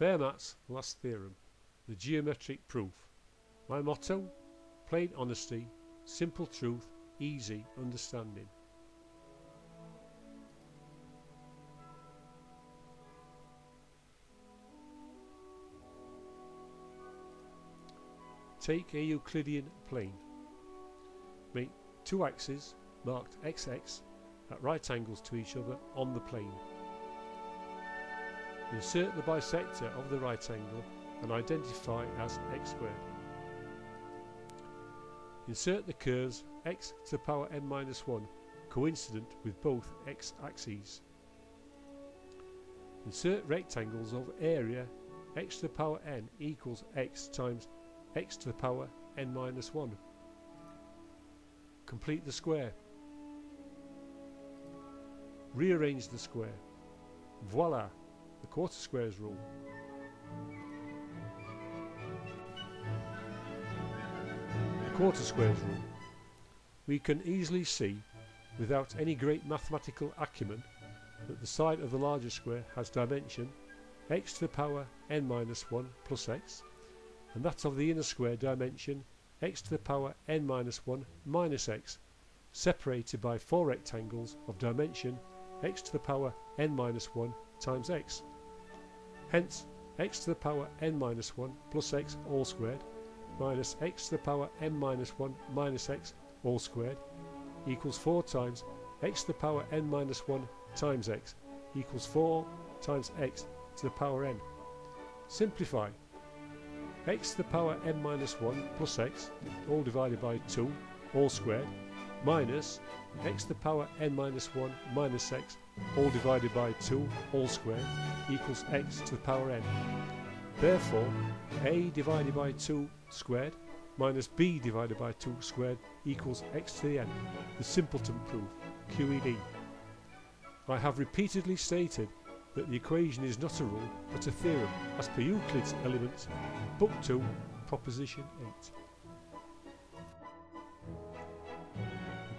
Fermat's last theorem, the geometric proof. My motto? Plain honesty, simple truth, easy understanding. Take a Euclidean plane. Make two axes marked xx at right angles to each other on the plane. Insert the bisector of the right angle and identify as x squared. Insert the curves x to the power n minus 1 coincident with both x axes. Insert rectangles of area x to the power n equals x times x to the power n minus 1. Complete the square. Rearrange the square. Voila, quarter squares rule. The quarter squares rule. We can easily see, without any great mathematical acumen, that the side of the larger square has dimension x to the power n minus 1 plus x and that of the inner square dimension x to the power n minus 1 minus x separated by four rectangles of dimension x to the power n minus 1 times x. Hence x to the power n minus 1 plus x all squared minus x to the power n minus 1 minus x all squared equals 4 times x to the power n minus 1 times x equals 4 times x to the power n. Simplify x to the power n minus 1 plus x, all divided by 2, all squared, minus x to the power n minus 1 minus x, all divided by 2, all squared, equals x to the power n. Therefore, a divided by 2 squared minus b divided by 2 squared equals x to the n, the simpleton proof, QED. I have repeatedly stated that the equation is not a rule but a theorem as per Euclid's Elements, Book 2, Proposition 8.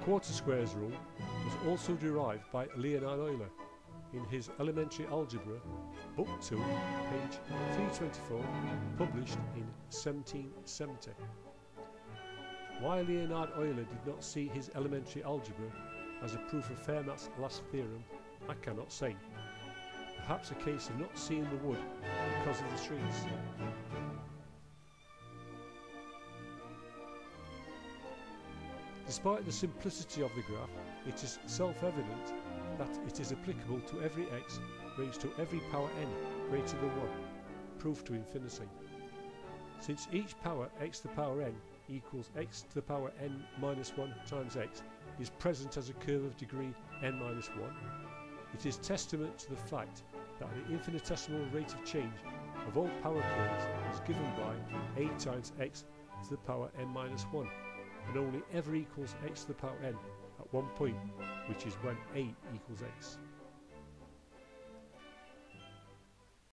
Quarter squares rule was also derived by Leonhard Euler in his Elementary Algebra, Book 2, page 324, published in 1770. Why Leonhard Euler did not see his elementary algebra as a proof of Fermat's last theorem, I cannot say. Perhaps a case of not seeing the wood because of the trees. Despite the simplicity of the graph, it is self-evident that it is applicable to every x raised to every power n greater than 1, proved to infinity. Since each power x to the power n equals x to the power n minus 1 times x is present as a curve of degree n minus 1, it is testament to the fact that the infinitesimal rate of change of all power curves is given by a times x to the power n minus 1 and only ever equals x to the power n at one point which is when a equals x.